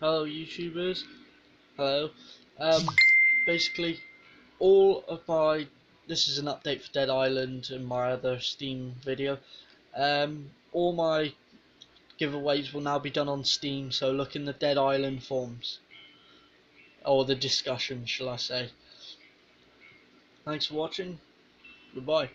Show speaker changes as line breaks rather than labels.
Hello YouTubers. Hello. Um, basically, all of my this is an update for Dead Island and my other Steam video. Um, all my giveaways will now be done on Steam, so look in the Dead Island forums or the discussion, shall I say. Thanks for watching. Goodbye.